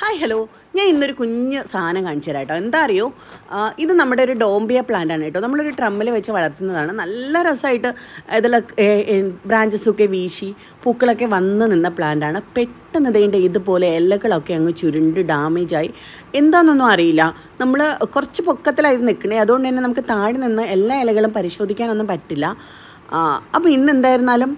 Hi hello ഞാൻ ഇന്നൊരു കുഞ്ഞ് സാധനം കാണിച്ചു തരാം കേട്ടോ. എന്താ അറിയോ? ഇത് നമ്മുടെ ഒരു ഡോംബിയ പ്ലാന്റ് ആണ് കേട്ടോ. നമ്മളൊരു ട്രമ്മിൽ വെച്ച് വളർത്തുന്നതാണ്. നല്ല രസമായിട്ട് ഇതിലൊക്കെ ബ്രാഞ്ചസൊക്കെ വീശി പൂക്കളൊക്കെ വന്ന് നിന്ന പ്ലാന്റാണ് പെട്ടെന്ന് ഇതിന്റെ ഇതുപോലെ ഇലകളൊക്കെ അങ്ങ് ചുരുണ്ട് ഡാമേജായി എന്താണെന്നൊന്നും അറിയില്ല. നമ്മൾ കുറച്ച് പൊക്കത്തിലായി നിൽക്കണേ. അതുകൊണ്ട് തന്നെ നമുക്ക് താഴെ നിന്ന് എല്ലാ ഇലകളും പരിശോധിക്കാനൊന്നും പറ്റില്ല. അപ്പോൾ ഇന്ന് എന്തായിരുന്നാലും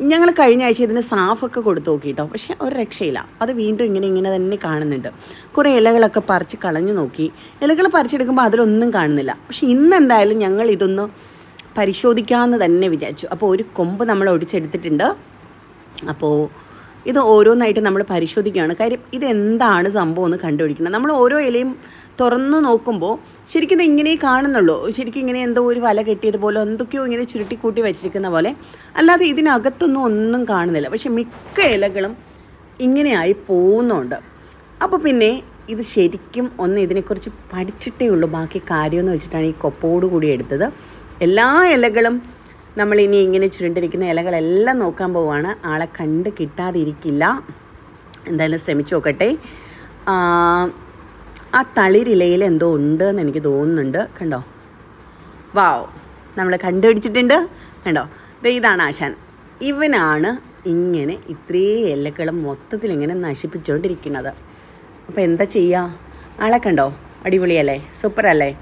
ഞങ്ങൾ കഴിഞ്ഞ ആഴ്ച ഇതിന് സാഫൊക്കെ കൊടുത്തു നോക്കിട്ടോ പക്ഷേ ഒരു രക്ഷയില്ല. അത് വീണ്ടും ഇങ്ങനെ ഇങ്ങനെ തന്നെ കാണുന്നുണ്ട്. കുറേ ഇലകളൊക്കെ പറിച്ച് കളഞ്ഞു നോക്കി. ഇലകൾ പറിച്ചെടുക്കുമ്പോൾ അതിലൊന്നും കാണുന്നില്ല. പക്ഷേ ഇന്ന് എന്തായാലും ഞങ്ങൾ ഇതൊന്ന് പരിശോധിക്കാമെന്ന് തന്നെ വിചാരിച്ചു. അപ്പോൾ ഒരു കൊമ്പ് നമ്മൾ ഒടിച്ചെടുത്തിട്ടുണ്ട്. അപ്പോൾ ഇത് ഓരോന്നായിട്ട് നമ്മൾ പരിശോധിക്കുകയാണ്. കാര്യം ഇതെന്താണ് സംഭവം എന്ന് കണ്ടുപിടിക്കണം. നമ്മൾ ഓരോ ഇലയും തുറന്നു നോക്കുമ്പോൾ ശരിക്കും ഇത് ഇങ്ങനെ കാണുന്നുള്ളൂ. ശരിക്കും ഇങ്ങനെ എന്തോ ഒരു വല കെട്ടിയതുപോലെ എന്തൊക്കെയോ ഇങ്ങനെ ചുരുട്ടിക്കൂട്ടി വെച്ചിരിക്കുന്ന പോലെ. അല്ലാതെ ഇതിനകത്തൊന്നും ഒന്നും കാണുന്നില്ല. പക്ഷെ മിക്ക ഇലകളും ഇങ്ങനെയായി പോകുന്നുണ്ട്. അപ്പോൾ പിന്നെ ഇത് ശരിക്കും ഒന്ന് ഇതിനെക്കുറിച്ച് പഠിച്ചിട്ടേ ഉള്ളൂ. ബാക്കി കാര്യമെന്ന് വെച്ചിട്ടാണ് ഈ കൊപ്പോട് കൂടി എടുത്തത്. എല്ലാ ഇലകളും നമ്മളിനി ഇങ്ങനെ ചുരുണ്ടിരിക്കുന്ന ഇലകളെല്ലാം നോക്കാൻ പോവുകയാണ് ആളെ കണ്ട് കിട്ടാതിരിക്കില്ല. എന്തായാലും ശ്രമിച്ചു നോക്കട്ടെ. ആ, തളിരിലയിൽ എന്തോ ഉണ്ട് എന്ന് എനിക്ക് തോന്നുന്നുണ്ട്. കണ്ടോ? വാവ്. നമ്മൾ കണ്ടുപിടിച്ചിട്ടുണ്ട്. കണ്ടോ? ഇതാണ് ആശാൻ. ഇവനാണ് ഇങ്ങനെ ഇത്രയും ഇലക്കളും മൊത്തത്തിൽ ഇങ്ങനെ നശിപ്പിച്ചുകൊണ്ടിരിക്കുന്നത് അപ്പോൾ എന്താ ചെയ്യുക ആളെ കണ്ടോ? അടിപൊളിയല്ലേ? സൂപ്പറല്ലേ?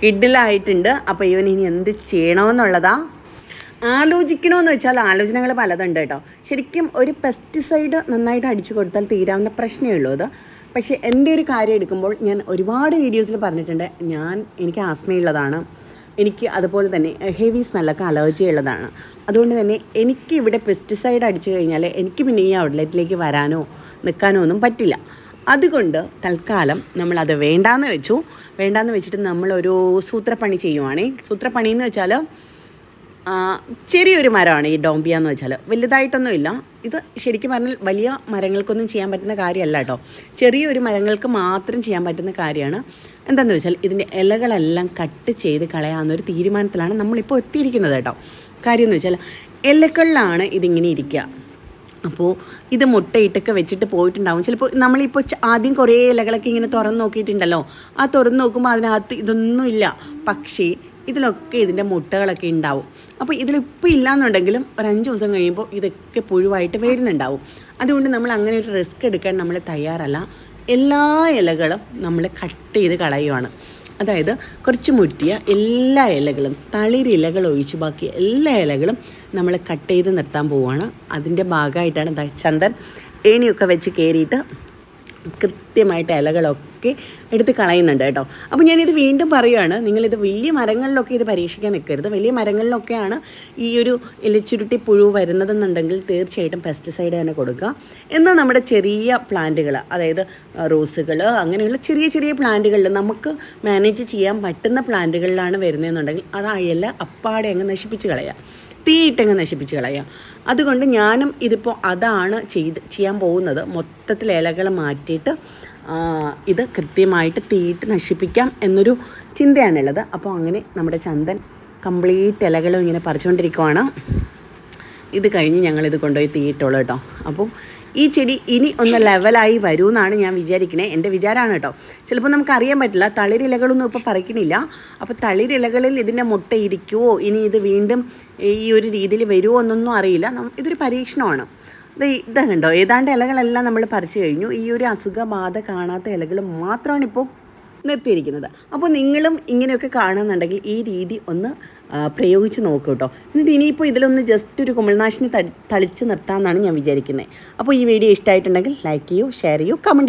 കിഡിലായിട്ടുണ്ട്. അപ്പോൾ ഇവൻ ഇനി എന്ത് ചെയ്യണമെന്നുള്ളതാ ആലോചിക്കണമെന്ന് വെച്ചാൽ ആലോചനകൾ പലതുണ്ട് കേട്ടോ. ശരിക്കും ഒരു പെസ്റ്റിസൈഡ് നന്നായിട്ട് അടിച്ചു കൊടുത്താൽ തീരാവുന്ന പ്രശ്നമേ ഉള്ളൂ അത്. പക്ഷേ എന്റെ ഒരു കാര്യം എടുക്കുമ്പോൾ ഞാൻ ഒരുപാട് വീഡിയോസിൽ പറഞ്ഞിട്ടുണ്ട്. ഞാൻ എനിക്ക് ആസ്മയുള്ളതാണ്. എനിക്ക് അതുപോലെ തന്നെ ഹെവി സ്മെല്ലൊക്കെ അലർജി ഉള്ളതാണ്. അതുകൊണ്ട് തന്നെ എനിക്ക് ഇവിടെ പെസ്റ്റിസൈഡ് അടിച്ചു കഴിഞ്ഞാൽ എനിക്ക് പിന്നെ ഈ ഔട്ട്ലെറ്റിലേക്ക് വരാനോ നിൽക്കാനോ ഒന്നും പറ്റില്ല. അതുകൊണ്ട് തൽക്കാലം നമ്മളത് വേണ്ടാന്ന് വെച്ചു. വേണ്ടാന്ന് വെച്ചിട്ട് നമ്മളൊരു സൂത്രപ്പണി ചെയ്യുവാണേ. സൂത്രപ്പണി എന്ന് വെച്ചാൽ ചെറിയൊരു മരമാണ് ഈ ഡോംബിയ എന്ന് വെച്ചാൽ വലുതായിട്ടൊന്നുമില്ല. ഇത് ശരിക്കും പറഞ്ഞാൽ വലിയ മരങ്ങൾക്കൊന്നും ചെയ്യാൻ പറ്റുന്ന കാര്യമല്ല കേട്ടോ. ചെറിയൊരു മരങ്ങൾക്ക് മാത്രം ചെയ്യാൻ പറ്റുന്ന കാര്യമാണ്. എന്താണെന്ന് വെച്ചാൽ ഇതിന്റെ ഇലകളെല്ലാം കട്ട് ചെയ്ത് കളയാവുന്നൊരു തീരുമാനത്തിലാണ് നമ്മളിപ്പോൾ എത്തിയിരിക്കുന്നത് കേട്ടോ. കാര്യം എന്ന് വെച്ചാൽ ഇലകളിലാണ് ഇതിങ്ങനെ ഇരിക്കുക. അപ്പോൾ ഇത് മുട്ടയിട്ടൊക്കെ വെച്ചിട്ട് പോയിട്ടുണ്ടാവും. ചിലപ്പോൾ നമ്മളിപ്പോൾ ആദ്യം കുറേ ഇലകളൊക്കെ ഇങ്ങനെ തുറന്ന് നോക്കിയിട്ടുണ്ടല്ലോ. ആ തുറന്ന് നോക്കുമ്പോൾ അതിനകത്ത് ഇതൊന്നുമില്ല പക്ഷേ ഇതിലൊക്കെ ഇതിന്റെ മുട്ടകളൊക്കെ ഉണ്ടാവും അപ്പോൾ ഇതിലിപ്പോൾ ഇല്ലയെന്നുണ്ടെങ്കിലും ഒരു അഞ്ച് ദിവസം കഴിയുമ്പോൾ ഇതൊക്കെ പുഴുവായിട്ട് വരുന്നുണ്ടാവും. അതുകൊണ്ട് നമ്മൾ അങ്ങനെ ഒരു റിസ്ക് എടുക്കാൻ നമ്മൾ തയ്യാറല്ല. എല്ലാ ഇലകളും നമ്മൾ കട്ട് ചെയ്ത് കളയുവാണ്. അതായത് കുറച്ച് മുറ്റിയ എല്ലാ ഇലകളും തളിരിലകൾ ഒഴിച്ച് ബാക്കി എല്ലാ ഇലകളും നമ്മൾ കട്ട് ചെയ്ത് നിർത്താൻ പോവുകയാണ് അതിന്റെ ഭാഗമായിട്ടാണ് ചന്ദൻ ഏണിയൊക്കെ വെച്ച് കയറിയിട്ട് കൃത്യമായിട്ട് ഇലകളൊക്കെ എടുത്ത് കളയുന്നുണ്ട് കേട്ടോ. അപ്പോൾ ഞാനിത് വീണ്ടും പറയുകയാണ് നിങ്ങളിത് വലിയ മരങ്ങളിലൊക്കെ ഇത് പരീക്ഷിക്കാൻ നിൽക്കരുത്. വലിയ മരങ്ങളിലൊക്കെയാണ് ഈ ഒരു ഇലച്ചുരുട്ടി പുഴു വരുന്നതെന്നുണ്ടെങ്കിൽ തീർച്ചയായിട്ടും പെസ്റ്റിസൈഡ് തന്നെ കൊടുക്കുക. എന്നാൽ നമ്മുടെ ചെറിയ പ്ലാന്റുകൾ അതായത് റോസുകൾ അങ്ങനെയുള്ള ചെറിയ ചെറിയ പ്ലാന്റുകളിൽ നമുക്ക് മാനേജ് ചെയ്യാൻ പറ്റുന്ന പ്ലാന്റുകളിലാണ് വരുന്നതെന്നുണ്ടെങ്കിൽ അത് അയല അപ്പാടെ അങ്ങ് നശിപ്പിച്ച് കളയുക. തീയിട്ടങ്ങ് നശിപ്പിച്ച് കളയുക അതുകൊണ്ട് ഞാനും ഇതിപ്പോൾ അതാണ് ചെയ്ത് ചെയ്യാൻ പോകുന്നത്. മൊത്തത്തിൽ ഇലകൾ മാറ്റിയിട്ട് ഇത് കൃത്യമായിട്ട് തീയിട്ട് നശിപ്പിക്കാം എന്നൊരു ചിന്തയാണുള്ളത്. അപ്പോൾ അങ്ങനെ നമ്മുടെ ചന്ദൻ കംപ്ലീറ്റ് ഇലകളും ഇങ്ങനെ പറിച്ചുകൊണ്ടിരിക്കുവാണ്. ഇത് കഴിഞ്ഞ് ഞങ്ങളിത് കൊണ്ടുപോയി തീയിട്ടോളൂ കേട്ടോ. അപ്പോൾ ഈ ചെടി ഇനി ഒന്ന് ലെവലായി വരൂ വരുമെന്നാണ് ഞാൻ വിചാരിക്കണേ. എന്റെ വിചാരമാണ് കേട്ടോ. ചിലപ്പോൾ നമുക്ക് അറിയാൻ പറ്റില്ല. തളിരിലകളൊന്നും ഇപ്പോൾ പറിക്കണില്ല. അപ്പോൾ തളിരിലകളിൽ ഇതിന്റെ മുട്ട ഇരിക്കുവോ? ഇനി ഇത് വീണ്ടും ഈ ഒരു രീതിയിൽ വരുമോ എന്നൊന്നും അറിയില്ല. ഇതൊരു പരീക്ഷണമാണ്. ഇതാ കണ്ടോ. ഏതാണ്ട് ഇലകളെല്ലാം നമ്മൾ പറിച്ചു കഴിഞ്ഞു. ഈ ഒരു അസുഖബാധ കാണാത്ത ഇലകൾ മാത്രമാണ് ഇപ്പോൾ നിർത്തിയിരിക്കുന്നത്. അപ്പോൾ നിങ്ങളും ഇങ്ങനെയൊക്കെ കാണുന്നുണ്ടെങ്കിൽ ഈ രീതി ഒന്ന് പ്രയോഗിച്ച് നോക്കൂ കേട്ടോ. എന്നിട്ട് ഇനിയിപ്പോൾ ഇതിലൊന്ന് ജസ്റ്റ് ഒരു കുമിൾനാശിനി തളി തളിച്ച് നിർത്താമെന്നാണ് ഞാൻ വിചാരിക്കുന്നത്. അപ്പോൾ ഈ വീഡിയോ ഇഷ്ടമായിട്ടുണ്ടെങ്കിൽ ലൈക്ക് ചെയ്യൂ ഷെയർ ചെയ്യൂ കമന്റ്